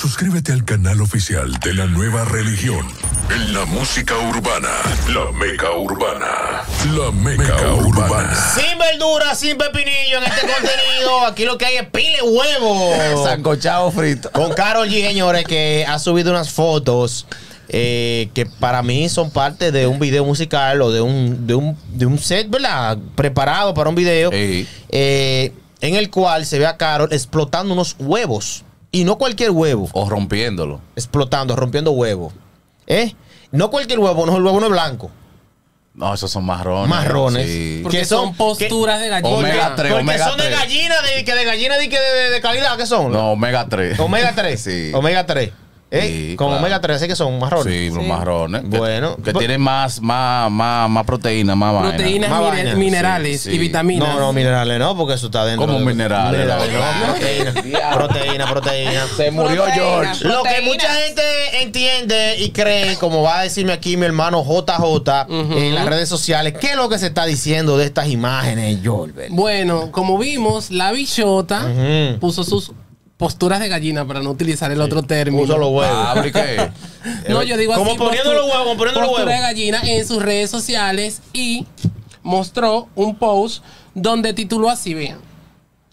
Suscríbete al canal oficial de la nueva religión. En la música urbana, la meca urbana. La meca urbana. Sin verdura, sin pepinillo en este contenido. Aquí lo que hay es pile huevo. Sancochado frito. Con Carol G, señores, que ha subido unas fotos eh, que para mí son parte de un video musical o de un, de un, de un set, ¿verdad? Preparado para un video. Sí. eh, en el cual se ve a Carol explotando unos huevos. Y no cualquier huevo. O rompiéndolo. Explotando, rompiendo huevos. ¿Eh? No cualquier huevo, no el huevo no es blanco. No, esos son marrones. Marrones. Sí. ¿Por Porque que son, son- posturas de gallina. Omega tres, Porque omega son de tres. gallina, de, que de gallina de, que de, de- de calidad, ¿qué son? No, omega 3. Omega 3. Sí. Omega 3. ¿Eh? Sí, Con claro. omega 3, así que son marrones. Sí, los marrones. Que- Bueno. Que, Pues- tienen más, más, más, más proteína, más vaina. Proteínas, Más mine- vaina. minerales Sí, sí. y vitaminas. No, no, minerales no, porque eso está dentro. ¿Cómo de- minerales? no, proteína. proteína, proteína. Se murió Proteína. George. Lo que mucha gente entiende y cree, como va a decirme aquí mi hermano JJ en las redes sociales, ¿qué es lo que se está diciendo de estas imágenes, Jorbert? Bueno, como vimos, la bichota puso sus posturas de gallina para no utilizar el otro término. Puso los huevos. Ah. No, yo digo Como así. poniendo los huevos, como poniendo los postura huevos. de gallina en sus redes sociales y mostró un post donde tituló así, vean.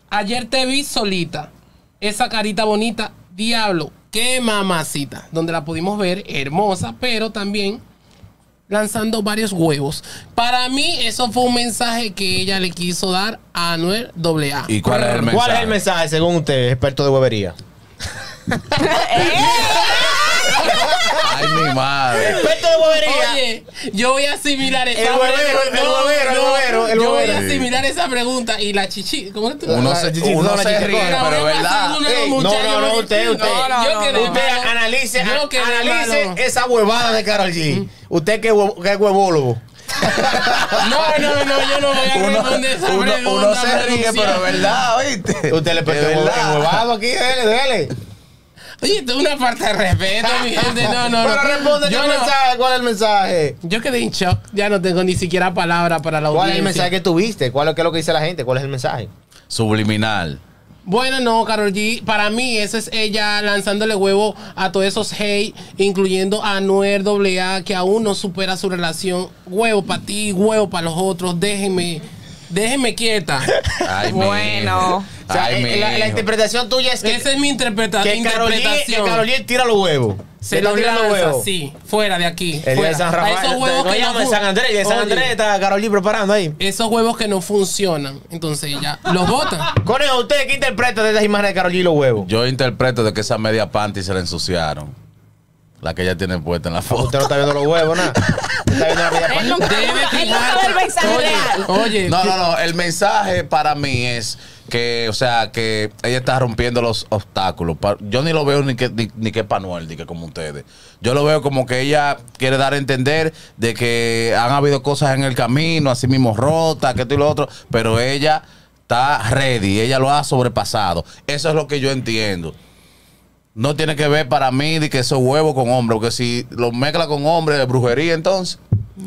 Ayer te vi solita. Esa carita bonita, diablo, qué mamacita. Donde la pudimos ver hermosa, pero también lanzando varios huevos. Para mí, eso fue un mensaje que ella le quiso dar a Anuel AA. ¿Y cuál es el mensaje? ¿Cuál es el mensaje según usted, experto de huevería? Ay, mi madre. Experto de yo voy a asimilar esa El huevero, pregunta. el huevero, el huevero, el Yo voy a asimilar esa pregunta y la chichi. ¿Cómo es tu Uno se, uno no, se ríe, pero a verdad. no, no, no, usted, usted. Usted analice, analice esa huevada de Carol G. Usted que, es huevólogo. No, no, no, yo no voy a Uno, responder esa uno- pregunta. uno se ríe, pero verdad, ¿oíste? Usted le Es perdió verdad. huevado aquí, dele, dele. Oye, esto es una falta de respeto, mi gente. No, no, Pero no. responde yo, el no- mensaje, ¿cuál es el mensaje? yo quedé en shock. Ya no tengo ni siquiera palabra para la ¿Cuál es el audiencia. mensaje que tuviste? ¿Cuál es lo que dice la gente? ¿Cuál es el mensaje? Subliminal. Bueno, no, Carol G, para mí esa es ella lanzándole huevo a todos esos hate, incluyendo a Noel AA, que aún no supera su relación. Huevo para ti, huevo para los otros, déjenme, déjenme quieta. Ay, Bueno. hijo. O sea, Ay, eh, la, interpretación tuya es que, Esa es mi interpreta- que, que interpretación. Karol G tira los huevos. Se lo tirando lanza huevos. así, fuera de aquí. El día de fuera. San A Rafael. esos huevos no que no de San Andrés. y de San Oye, Andrés está Carol G preparando ahí. Esos huevos que no funcionan, entonces ya los botan. Conejo, ¿usted qué interpreta de estas imágenes de Carol G y los huevos? Yo interpreto de que esa media panty se la ensuciaron. La que ella tiene puesta en la Usted foto. no está viendo los huevos, nada. Está viendo la media Él nunca, Debe él nunca fijar- ve el mensaje Oye, real. Oye, No, no, no. El mensaje para mí es que, o sea, que ella está rompiendo los obstáculos. Yo ni lo veo ni que, ni, ni que Panuel, ni que como ustedes. Yo lo veo como que ella quiere dar a entender de que han habido cosas en el camino, así mismo rotas, que esto y lo otro, pero ella está ready, ella lo ha sobrepasado. Eso es lo que yo entiendo. No tiene que ver para mí de que esos huevos con hombre, porque si los mezcla con hombre de brujería, entonces.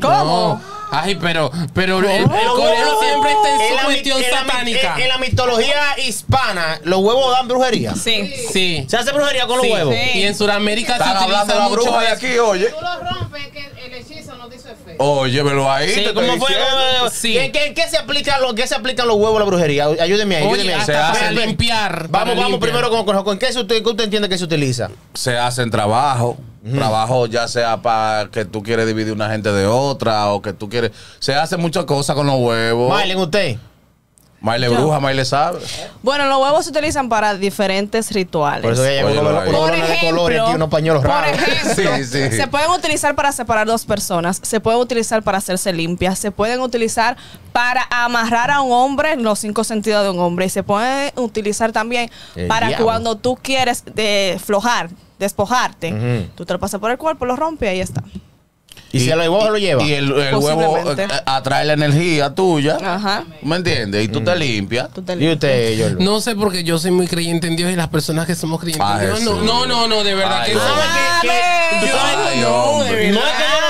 ¿Cómo? Ay, pero, pero el, el coreano siempre está en su cuestión la satánica. En, en la mitología hispana, los huevos dan brujería. Sí. Sí. ¿Se hace brujería con los huevos? Sí. Y en Sudamérica se Están hablando de utiliza la bruja de aquí, oye. Tú lo rompes, que el hechizo efecto. Óyemelo ahí. Sí, te ¿cómo fue? Sí. ¿En qué, en qué se aplican los, qué se aplican los huevos a la brujería? Ayúdeme ahí, Oye, ayúdeme ahí. se hace- para limpiar. Vamos, para vamos limpiar. primero con, con, con qué, se, usted- qué usted entiende que se utiliza. Se hacen trabajo. Trabajo ya sea para que tú quieres dividir una gente de otra o que tú quieres... Se hacen muchas cosas con los huevos. Marlen, usted. Maile Yo. bruja, Maile sabe. Bueno, los huevos se utilizan para diferentes rituales. Por eso que Por balones de ejemplo, colores aquí, unos pañuelos por raros. ejemplo, Sí, sí. se pueden utilizar para separar dos personas, se pueden utilizar para hacerse limpias, se pueden utilizar para amarrar a un hombre, los cinco sentidos de un hombre, y se pueden utilizar también El para diablo. cuando tú quieres de flojar, despojarte, Ujú. tú te lo pasas por el cuerpo, lo rompes y ahí está. Y, si el huevo se lo lleva. Y el, el huevo eh, atrae la energía tuya. Ajá. ¿Me entiendes? Y tú te limpias. Tú te y usted, Yorlo. No sé porque yo soy muy creyente en Dios y las personas que somos creyentes Ah, en Dios. No, no, no, no, de verdad Ay, que no. ¿Sabes qué? Que-. Yo- Ay, no, hombre. de No verdad. es que yo no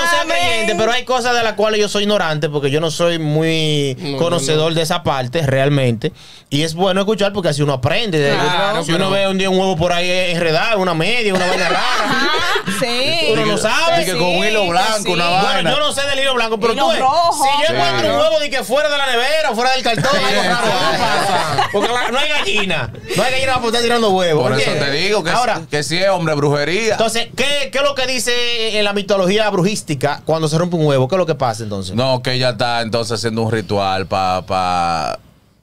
pero hay cosas de las cuales yo soy ignorante porque yo no soy muy No, conocedor de esa parte realmente. Y es bueno escuchar porque así uno aprende. De- Claro, si uno pero- ve un día un huevo por ahí enredado, una media, una vaina rara. Ajá, sí. Uno no sabe. Y que con un hilo Sí, blanco, sí. una Bueno, vaina. yo no sé del hilo blanco, pero Hilo tú rojo. si yo Sí. encuentro un huevo de que fuera de la nevera o fuera del cartón, algo raro ¿qué pasa. Porque no hay gallina. No hay gallina para estar tirando huevos. Por eso te digo que, Ahora, que si es hombre brujería. entonces, ¿qué, ¿qué es lo que dice en la mitología brujística cuando se rompe un huevo? ¿Qué es lo que pasa entonces? No, que ella está entonces haciendo un ritual para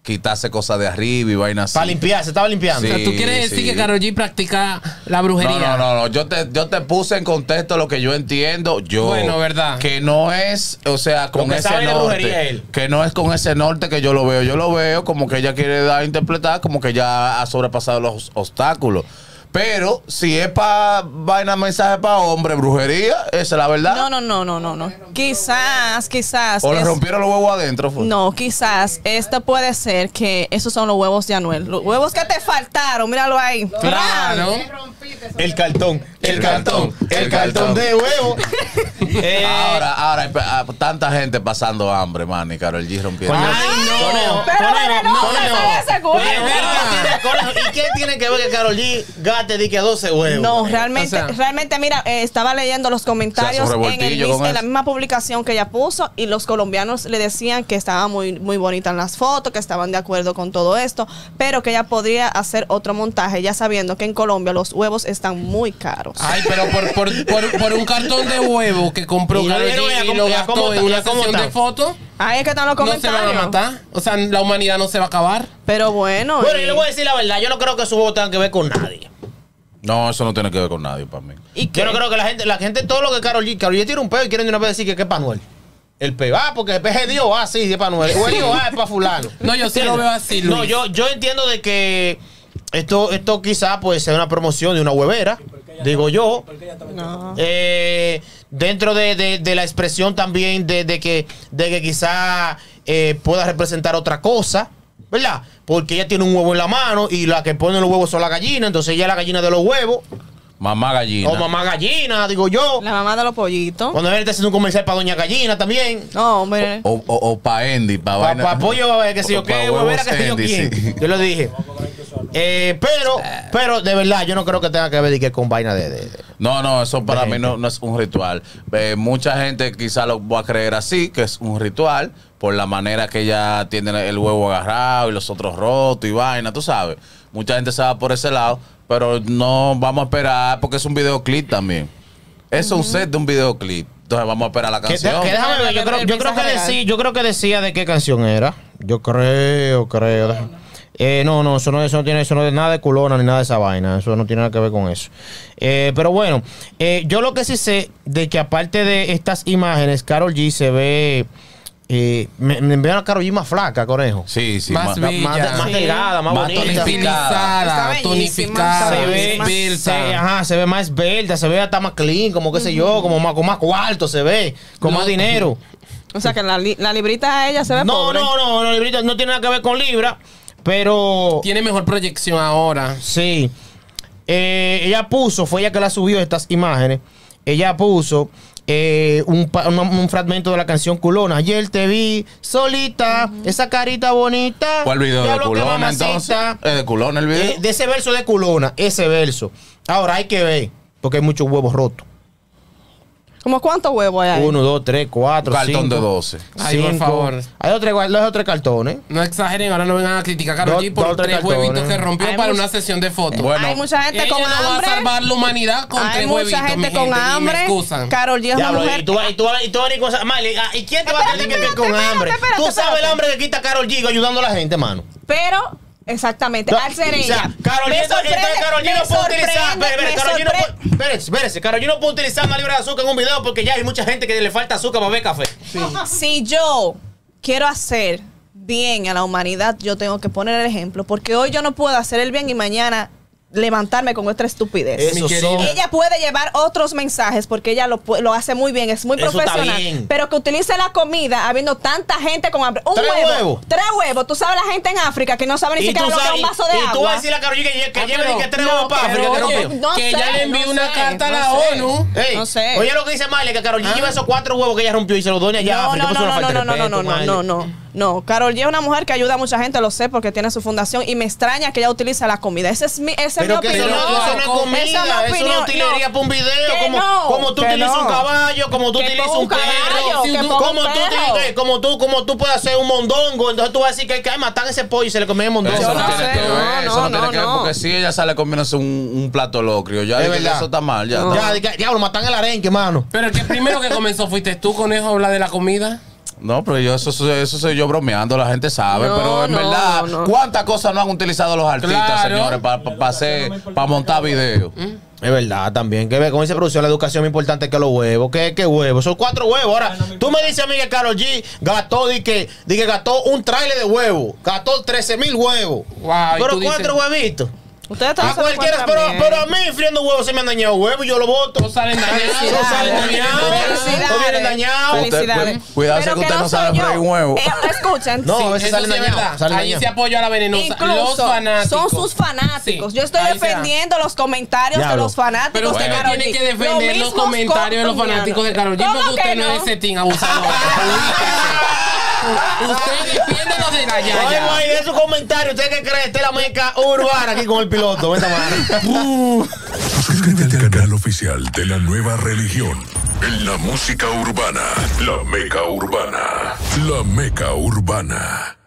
quitarse cosas de arriba y vainas así. Para limpiar, se estaba limpiando. Sí. O sea, ¿Tú quieres decir que Karol G practica la brujería? No, no, no, no. Yo te, yo te puse en contexto lo que yo entiendo. Yo. Bueno, ¿verdad? Que no es, o sea, con ese brujería norte. él. Que no es con ese norte que yo lo veo. Yo lo veo como que ella quiere dar a interpretar, como que ya ha sobrepasado los obstáculos. Pero si es para vaina mensaje para hombre, brujería, esa es la verdad. No, no, no, no, no, no. Quizás, quizás. O le es- rompieron los huevos adentro. fue. No, quizás esto puede ser que esos son los huevos de Anuel. Los huevos que te faltaron, míralo ahí. Claro. El cartón, el, cartón, el cartón de huevo. Eh, Ahora, ahora, ah, tanta gente pasando hambre, man, y Karol G rompiendo. Ay, no. Pero venenosa conejo. ese cuento. Conejo, ¿y qué tiene- conejo, ¿Y qué tiene que ver que Karol G gaste di que 12 huevos? No, realmente, O sea- realmente, mira, eh, estaba leyendo los comentarios O sea, su en, el en la misma publicación que ella puso y los colombianos le decían que estaban muy, muy bonitas las fotos, que estaban de acuerdo con todo esto, pero que ella podría hacer otro montaje, ya sabiendo que en Colombia los huevos están muy caros. Ay, pero por, por, por, por un cartón de huevo que compró Y Karol G y cómo- lo ya gastó cómo en una sesión de fotos, Ahí es que están los no se comentarios. van a matar. O sea, la humanidad no se va a acabar. Pero bueno. Bueno, y- yo le voy a decir la verdad, yo no creo que su huevo tenga que ver con nadie. No, eso no tiene que ver con nadie para mí. ¿Y Yo no creo que la gente, la gente, todo lo que Karol G, Karol G tiene un peo y quieren de una vez decir que, que es para Anuel. El peo, ah, porque el peo es Dios, ah, sí, es para Anuel. O el Dios, ah, es para fulano. No, yo sí lo veo así, Luis. No, yo, yo entiendo de que esto, esto quizá pues sea una promoción de una huevera, digo yo. No. Eh, dentro de, de- de la expresión también de, de que, de que quizá eh, pueda representar otra cosa, ¿verdad? Porque ella tiene un huevo en la mano y la que pone los huevos son la gallina, entonces ella es la gallina de los huevos, Mamá gallina. o mamá gallina, digo yo. La mamá de los pollitos. Cuando él está haciendo un comercial para Doña Gallina también. No, hombre. O, o, o pa' Andy, pa' Para vaina. pollo, eh, que sé yo Pa' qué, huevera, que sé yo quién. sí. Yo lo dije. Eh, pero, pero de verdad, yo no creo que tenga que ver que con vaina de. de- de- No, no, eso para mí no, no es un ritual. Eh, mucha gente quizá lo va a creer así, que es un ritual, por la manera que ella tiene el huevo agarrado y los otros rotos y vaina, tú sabes. Mucha gente se va por ese lado, pero no vamos a esperar, porque es un videoclip también. Es un set de un videoclip. Entonces vamos a esperar la Que, canción. que déjame ver, yo creo, yo creo que decía, yo creo que decía de qué canción era. Yo creo, creo. Eh, no, no, eso no, eso no tiene, eso no es nada de culona ni nada de esa vaina. Eso no tiene nada que ver con eso. Eh, pero bueno, eh, yo lo que sí sé de que aparte de estas imágenes, Carol G se ve. Eh, me, me envían a Carol G más flaca, conejo. Sí, sí. Más ma- bella. Más, más Sí. delgada, más, Más bonita. Tonificada, tonificada, se ve, se, ajá, se ve más esbelta, se ve hasta más clean, como qué sé yo, como más, con más cuarto se ve, con No. más dinero. O sea que la, li- la librita a ella se ve No, pobre. no, no, no, librita no tiene nada que ver con Libra, pero Tiene mejor proyección ahora. sí. Eh, ella puso, fue ella que la subió estas imágenes. Ella puso eh, un, pa- un- un fragmento de la canción Culona. Ayer te vi solita, esa carita bonita. ¿Cuál video de culona entonces? ¿Es de culona el video? Eh, de ese verso de Culona, ese verso. Ahora hay que ver, porque hay muchos huevos rotos. ¿Como cuántos huevos hay ahí? Uno, dos, tres, cuatro, Un cartón cinco, de 12. Ay, por cinco. favor. Hay otros tres, dos o tres cartones. No exageren, ahora no vengan a criticar a Karol Dos- G por dos, tres tres cartones. huevitos que rompió Hay para una sesión de fotos. Bueno, hay mucha gente Ella con no va a hambre. salvar la humanidad con Hay tres mucha huevitos, gente mi con gente, y me hambre. excusan. Carol G es una Diablo, mujer. y tú, vas- y tú, vas- y tú vas esa- Mali, ah, ¿y quién te va a Espérate, decir que, con espérate, hambre? espérate, tú sabes el espérate. hambre que quita Carol G ayudando a la gente, mano. Pero, exactamente, al ser O sea, ella. Carol G, me entonces, sorprende- Carol G me no puede utilizar. espérese, espérese, no puede utilizar una libra de azúcar en un video porque ya hay mucha gente que le falta azúcar para beber café. Si yo quiero hacer bien a la humanidad, yo tengo que poner el ejemplo. Porque hoy yo no puedo hacer el bien y mañana levantarme con otra estupidez. Son. querida. Ella puede llevar otros mensajes porque ella lo, hace muy bien, es muy Eso está profesional. bien. Pero que utilice la comida habiendo tanta gente con hambre. Un ¿Tres huevo, huevos? Tres huevos. Tú sabes la gente en África que no sabe ni siquiera lo que es un vaso de y tú agua. vas a decirle a Karol G que, que Ah, lleve que tres no, huevos para África. que no oye, quiere. no que sé, ella le envió no una sé, carta a la sé. ONU. No sé. Oye lo que dice Miley, que Karol G lleva esos cuatro huevos que ella rompió y se los doña ya. No, África. no, Eso no, no, no, no, no, no, no, no. No, Carol G es una mujer que ayuda a mucha gente, lo sé, porque tiene su fundación y me extraña que ella utilice la comida. Esa es mi, esa es mi Pero que eso opinión. no, eso no es Esa comida, es mi eso es opinión, una utilería no. para un video. Como, no, como tú utilizas no. un caballo, como tú utilizas un caballo, perro, que tú- como, un tú, perro. utilizas- como, tú, como tú puedes hacer un mondongo. Entonces tú vas a decir que, que matan ese pollo y se le comen el mondongo. Eso no, no tiene sé, que no, ver, eso no, no, tiene no, que ver, no. porque si ella sale comiéndose un, un plato locrio, ya Es verdad. eso está mal, ya. Diablo, matan el arenque, mano. Pero el que primero que comenzó fuiste tú, conejo, a hablar de la comida. No, pero yo eso, eso, eso soy yo bromeando, la gente sabe, No, pero en no, verdad, no. ¿cuántas cosas no han utilizado los artistas, Claro. señores, para hacer, para montar videos? Es verdad también, que ve, como dice producción, la educación es importante que los huevos. ¿Qué, qué huevos? Son cuatro huevos. Ahora, tú me dices a mí que Karol G gastó, di que, di que gastó un trailer de huevos. Gastó 13 mil huevos. Wow, pero dices- cuatro huevitos. Ustedes están A cualquiera, pero, pero a mí friendo huevos se me han dañado huevos y yo lo voto. No salen dañados. No salen dañados. No vienen dañados. Felicidades. Cu- cuidado, Pero que usted no soy sabe yo. freír un huevo. Eh, escuchen. No, a veces salen dañados. verdad. salen Ahí dañados. se apoya a la venenosa. Incluso los fanáticos. son sus fanáticos. Sí, Yo estoy ahí defendiendo los comentarios de los fanáticos Pero usted de no tiene que defender los comentarios de los fanáticos de Karol G ¿Cómo porque usted no es ese team abusador. Usted defiende los de la Oye. May, de su comentario, ¿usted qué cree? Esta es la meca urbana aquí con el piloto. Vente, mano. Suscríbete al canal oficial de la nueva religión. En la música urbana, la meca urbana. La meca urbana.